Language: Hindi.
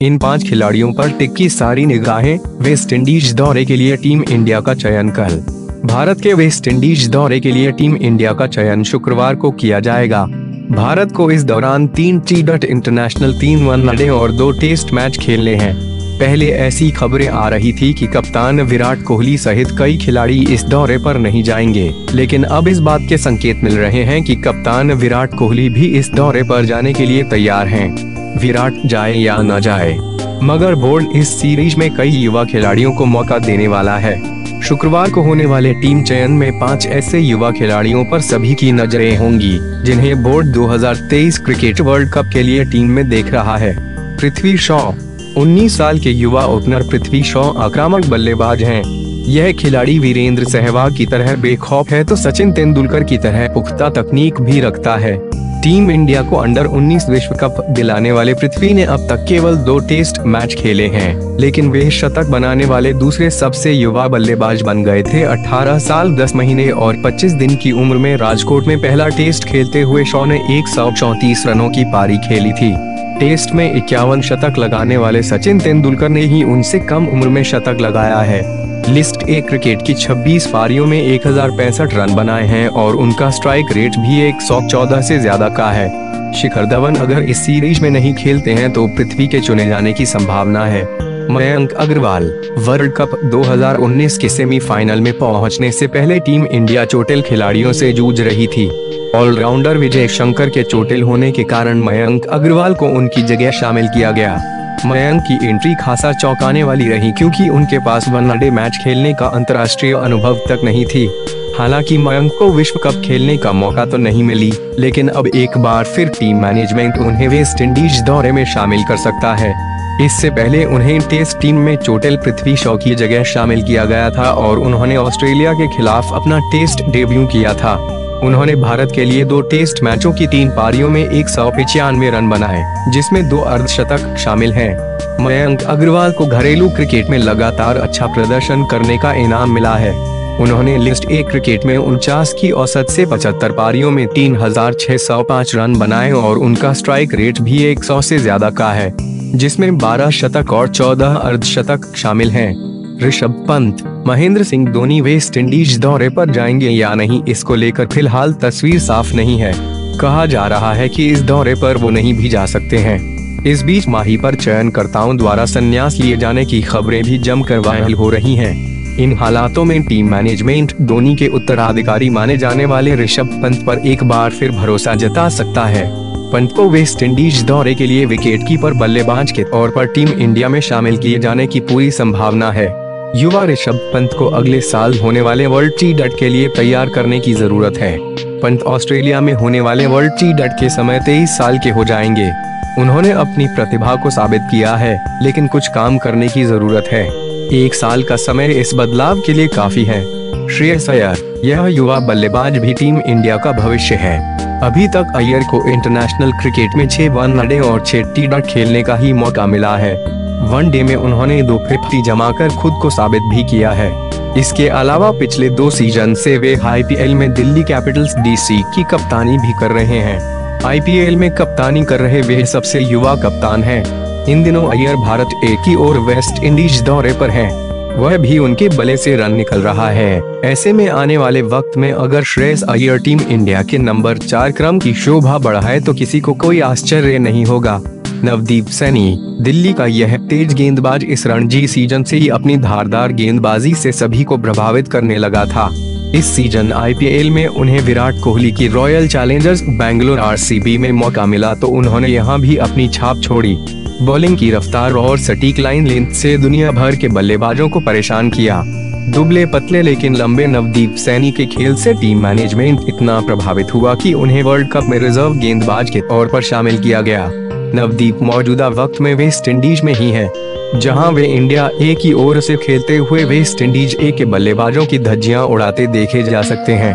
इन पाँच खिलाड़ियों पर टिक्की सारी निगाहें वेस्ट इंडीज दौरे के लिए टीम इंडिया का चयन कल। भारत के वेस्ट इंडीज दौरे के लिए टीम इंडिया का चयन शुक्रवार को किया जाएगा। भारत को इस दौरान तीन टी डट इंटरनेशनल, तीन वनडे और दो टेस्ट मैच खेलने हैं। पहले ऐसी खबरें आ रही थी कि कप्तान विराट कोहली सहित कई खिलाड़ी इस दौरे पर नहीं जाएँगे, लेकिन अब इस बात के संकेत मिल रहे हैं कि कप्तान विराट कोहली भी इस दौरे पर जाने के लिए तैयार हैं। विराट जाए या न जाए। मगर बोर्ड इस सीरीज़ में कई युवा खिलाड़ियों को मौका देने वाला है। शुक्रवार को होने वाले टीम चयन में पाँच ऐसे युवा खिलाड़ियों पर सभी की नज़रें होंगी, जिन्हें बोर्ड 2023 क्रिकेट वर्ल्ड कप के लिए टीम में देख रहा है। पृथ्वी शॉ 19 साल के युवा ओपनर पृथ्वी शॉ आक्रामक बल्लेबाज हैं। यह खिलाड़ी वीरेंद्र सहवाग की तरह बेखौफ है तो सचिन तेंदुलकर की तरह पुख्ता तकनीक भी रखता है। टीम इंडिया को अंडर 19 विश्व कप दिलाने वाले पृथ्वी ने अब तक केवल दो टेस्ट मैच खेले हैं, लेकिन वे शतक बनाने वाले दूसरे सबसे युवा बल्लेबाज बन गए थे 18 साल 10 महीने और 25 दिन की उम्र में राजकोट में पहला टेस्ट खेलते हुए शॉ ने एक रनों की पारी खेली थी। टेस्ट में इक्यावन शतक लगाने वाले सचिन तेंदुलकर ने ही उनसे कम उम्र में शतक लगाया है। लिस्ट ए क्रिकेट की 26 पारियों में एक हज़ार पैंसठ रन बनाए हैं और उनका स्ट्राइक रेट भी 114 से ज़्यादा का है। शिखर धवन अगर इस सीरीज़ में नहीं खेलते हैं तो पृथ्वी के चुने जाने की संभावना है। मयंक अग्रवाल वर्ल्ड कप 2019 के सेमीफाइनल में पहुँचने से पहले टीम इंडिया चोटिल खिलाड़ियों से जूझ रही थी। ऑलराउंडर विजय शंकर के चोटिल होने के कारण मयंक अग्रवाल को उनकी जगह शामिल किया गया। मयंक की एंट्री खासा चौंकाने वाली रही क्योंकि उनके पास वनडे मैच खेलने का अंतर्राष्ट्रीय अनुभव तक नहीं थी। हालाँकि मयंक को विश्व कप खेलने का मौका तो नहीं मिली, लेकिन अब एक बार फिर टीम मैनेजमेंट उन्हें वेस्ट इंडीज दौरे में शामिल कर सकता है। इससे पहले उन्हें टेस्ट टीम में चोटिल पृथ्वी शॉ की जगह शामिल किया गया था और उन्होंने ऑस्ट्रेलिया के खिलाफ अपना टेस्ट डेब्यू किया था। उन्होंने भारत के लिए दो टेस्ट मैचों की तीन पारियों में एक रन बनाए जिसमें दो अर्धशतक शामिल हैं। मयंक अग्रवाल को घरेलू क्रिकेट में लगातार अच्छा प्रदर्शन करने का इनाम मिला है उन्होंने लिस्ट ए क्रिकेट में उनचास की औसत से 75 पारियों में 3,605 रन बनाए और उनका स्ट्राइक रेट भी 100 से ज़्यादा का है जिसमें 12 शतक और 14 अर्धशतक शामिल हैं। ऋषभ पंत, महेंद्र सिंह धोनी वेस्ट इंडीज दौरे पर जाएँगे या नहीं, इसको लेकर फ़िलहाल तस्वीर साफ़ नहीं है। कहा जा रहा है कि इस दौरे पर वो नहीं भी जा सकते हैं। इस बीच माही पर चयनकर्ताओं द्वारा संन्यास लिए जाने की खबरें भी जमकर वायरल हो रही हैं। इन हालातों में टीम मैनेजमेंट, धोनी के उत्तराधिकारी माने जाने वाले ऋषभ पंत पर एक बार फिर भरोसा जता सकता है। पंत को वेस्ट इंडीज दौरे के लिए विकेट कीपर बल्लेबाज के तौर पर टीम इंडिया में शामिल किए जाने की पूरी संभावना है। युवा ऋषभ पंत को अगले साल होने वाले वर्ल्ड टी डट के लिए तैयार करने की ज़रूरत है। पंत ऑस्ट्रेलिया में होने वाले वर्ल्ड टी डट के समय तेईस साल के हो जाएँगे। उन्होंने अपनी प्रतिभा को साबित किया है, लेकिन कुछ काम करने की ज़रूरत है। एक साल का समय इस बदलाव के लिए काफ़ी है। श्रेयस अय्यर, यह युवा बल्लेबाज भी टीम इंडिया का भविष्य है। अभी तक अय्यर को इंटरनेशनल क्रिकेट में छह वनडे और छह टी डट खेलने का ही मौका मिला है। वनडे में उन्होंने दो फिफ्टी जमा कर खुद को साबित भी किया है इसके अलावा पिछले दो सीज़न से वे आईपीएल में दिल्ली कैपिटल्स डीसी की कप्तानी भी कर रहे हैं आईपीएल में कप्तानी कर रहे वे सबसे युवा कप्तान हैं। इन दिनों अयर भारत ए की ओर वेस्ट इंडीज दौरे पर हैं। वह भी उनके बले से रन निकल रहा है ऐसे में आने वाले वक्त में अगर श्रेयस अयर टीम इंडिया के नंबर चार क्रम की शोभा बढ़ाए तो किसी को कोई आश्चर्य नहीं होगा नवदीप सैनी, दिल्ली का यह तेज गेंदबाज इस रणजी सीज़न से ही अपनी धारदार गेंदबाजी से सभी को प्रभावित करने लगा था। इस सीज़न आईपीएल में उन्हें विराट कोहली की रॉयल चैलेंजर्स बैंगलोर आरसीबी में मौका मिला तो उन्होंने यहाँ भी अपनी छाप छोड़ी। बॉलिंग की रफ्तार और सटीक लाइन लेंथ से दुनिया भर के बल्लेबाजों को परेशान किया। दुबले पतले लेकिन लंबे नवदीप सैनी के खेल से टीम मैनेजमेंट इतना प्रभावित हुआ कि उन्हें वर्ल्ड कप में रिज़र्व गेंदबाज के तौर पर शामिल किया गया। नवदीप मौजूदा वक्त में वेस्ट इंडीज में ही है, जहाँ वे इंडिया ए की ओर से खेलते हुए वेस्ट इंडीज ए के बल्लेबाजों की धज्जियाँ उड़ाते देखे जा सकते हैं।